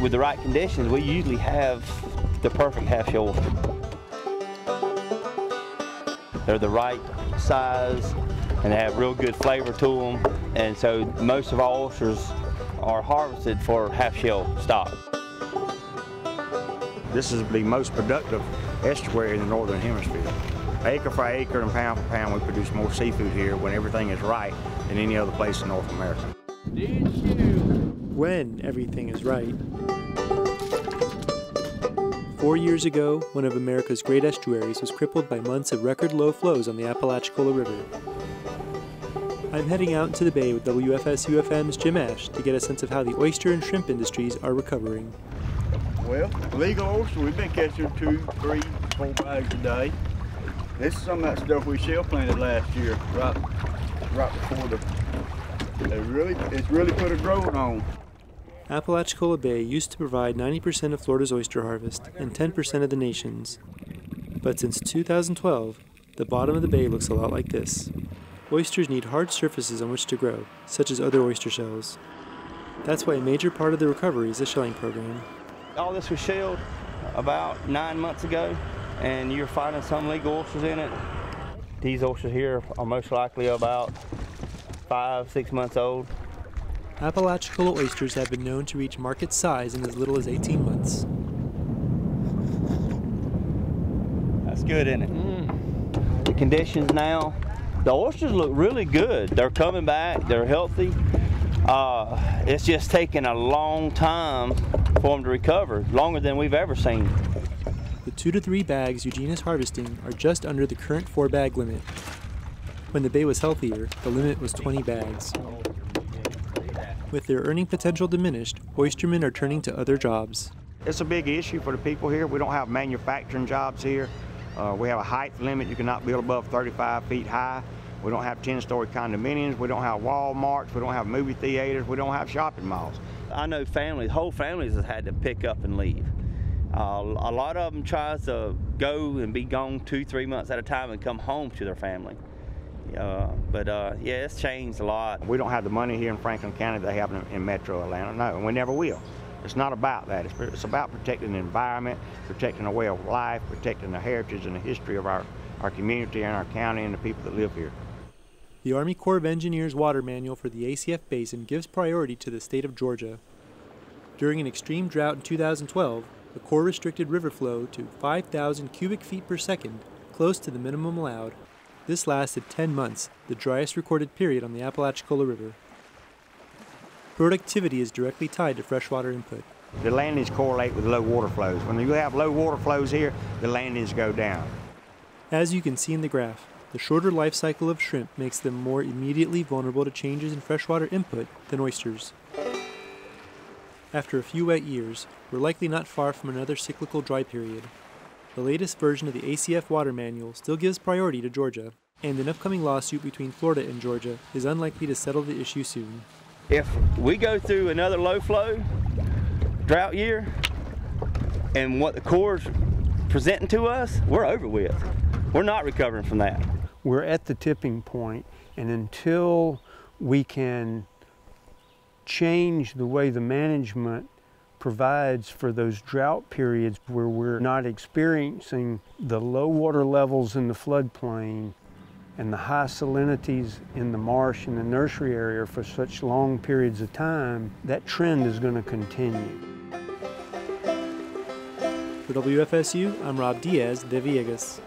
with the right conditions, we usually have the perfect half shell. They're the right size and they have real good flavor to them. And so most of our oysters are harvested for half shell stock. This is the most productive estuary in the northern hemisphere. Acre for acre and pound for pound, we produce more seafood here when everything is right than any other place in North America. When everything is right. Four years ago, one of America's great estuaries was crippled by months of record low flows on the Apalachicola River. I'm heading out into the bay with WFSU FM's Jim Ash to get a sense of how the oyster and shrimp industries are recovering. Well, legal oyster, we've been catching two, three, four bags a day. This is some of that stuff we shell planted last year, right, right before the. It really, it's really put a growing on. Apalachicola Bay used to provide 90% of Florida's oyster harvest and 10% of the nation's. But since 2012, the bottom of the bay looks a lot like this. Oysters need hard surfaces on which to grow, such as other oyster shells. That's why a major part of the recovery is the shelling program. All this was shelled about nine months ago, and you're finding some legal oysters in it. These oysters here are most likely about five, six months old. Apalachicola oysters have been known to reach market size in as little as 18 months. That's good, isn't it? Mm. The conditions now, the oysters look really good. They're coming back, they're healthy. Uh, it's just taking a long time for them to recover, longer than we've ever seen. The two to three bags Eugene is harvesting are just under the current four bag limit. When the bay was healthier, the limit was 20 bags. With their earning potential diminished, oystermen are turning to other jobs. It's a big issue for the people here. We don't have manufacturing jobs here. Uh, we have a height limit. You cannot build above 35 feet high. We don't have 10-story condominiums. We don't have Walmarts. We don't have movie theaters. We don't have shopping malls. I know families, whole families have had to pick up and leave. Uh, a lot of them tries to go and be gone two, three months at a time and come home to their family. Uh, but uh, yeah, it's changed a lot. We don't have the money here in Franklin County that they have in, in Metro Atlanta. No, and we never will. It's not about that. It's, it's about protecting the environment, protecting the way of life, protecting the heritage and the history of our, our community and our county and the people that live here. The Army Corps of Engineers Water Manual for the ACF Basin gives priority to the state of Georgia. During an extreme drought in 2012, the Corps restricted river flow to 5,000 cubic feet per second, close to the minimum allowed. This lasted 10 months, the driest recorded period on the Apalachicola River. Productivity is directly tied to freshwater input. The landings correlate with low water flows. When you have low water flows here, the landings go down. As you can see in the graph, the shorter life cycle of shrimp makes them more immediately vulnerable to changes in freshwater input than oysters. After a few wet years, we're likely not far from another cyclical dry period. The latest version of the ACF Water Manual still gives priority to Georgia, and an upcoming lawsuit between Florida and Georgia is unlikely to settle the issue soon. If we go through another low flow drought year and what the Corps presenting to us, we're over with. We're not recovering from that. We're at the tipping point, and until we can change the way the management provides for those drought periods where we're not experiencing the low water levels in the floodplain and the high salinities in the marsh and the nursery area for such long periods of time, that trend is going to continue. For WFSU, I'm Rob Diaz de Villegas.